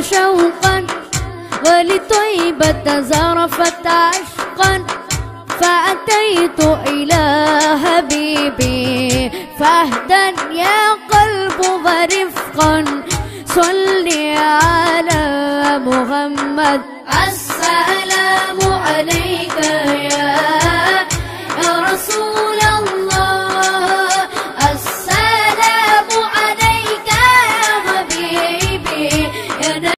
شوقا ولطيبة زرفت عشقا فأتيت إلى حبيبي فهدا يا قلب ورفقا. صلي على محمد. السلام عليك يا, يا رسول